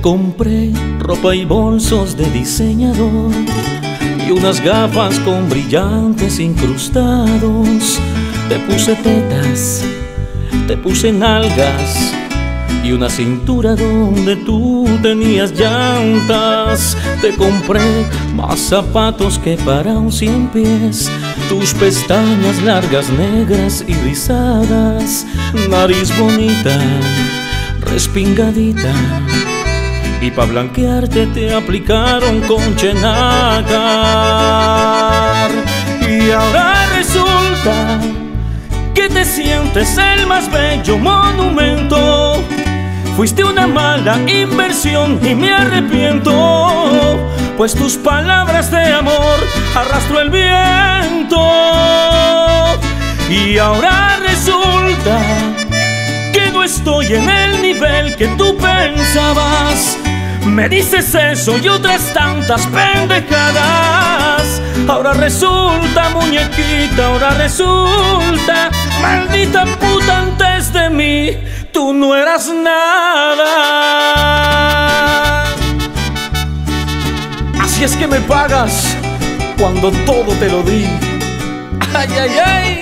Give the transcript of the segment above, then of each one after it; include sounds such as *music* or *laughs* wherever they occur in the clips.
Compré ropa y bolsos de diseñador y unas gafas con brillantes incrustados. Te puse tetas, te puse nalgas y una cintura donde tú tenías llantas. Te compré más zapatos que para un cien pies, tus pestañas largas, negras y rizadas, nariz bonita, respingadita. Y pa' blanquearte te aplicaron con chenacar. Y ahora resulta que te sientes el más bello monumento Fuiste una mala inversión y me arrepiento, pues tus palabras de amor arrastró el viento. Y ahora resulta que no estoy en el nivel que tú pensabas. Me dices eso y otras tantas pendejadas. Ahora resulta, muñequita, ahora resulta, maldita puta antes de mí tú no eras nada. Así es que me pagas cuando todo te lo di. Ay, ay, ay.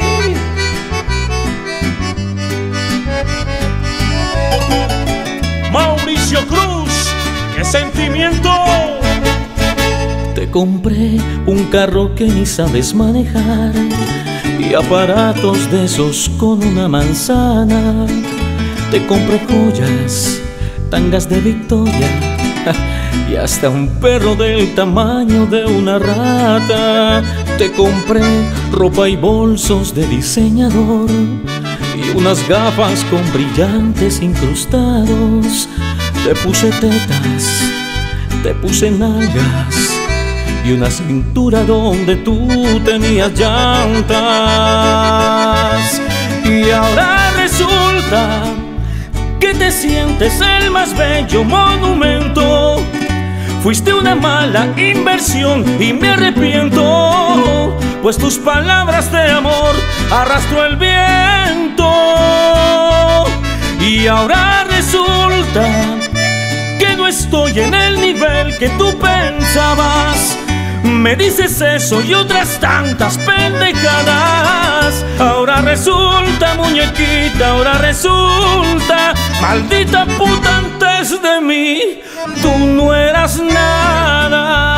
Sentimiento. Te compré un carro que ni sabes manejar y aparatos de esos con una manzana te compré joyas, tangas de Victoria *laughs* y hasta un perro del tamaño de una rata. Te compré ropa y bolsos de diseñador y unas gafas con brillantes incrustados. Te puse tetas, te puse nalgas y una cintura donde tú tenías llantas. Y ahora resulta que te sientes el más bello monumento. Fuiste una mala inversión y me arrepiento, pues tus palabras de amor arrastró el viento. Y ahora resulta estoy en el nivel que tú pensabas. Me dices eso y otras tantas pendejadas. Ahora resulta, muñequita, ahora resulta Maldita puta antes de mí, tú no eras nada.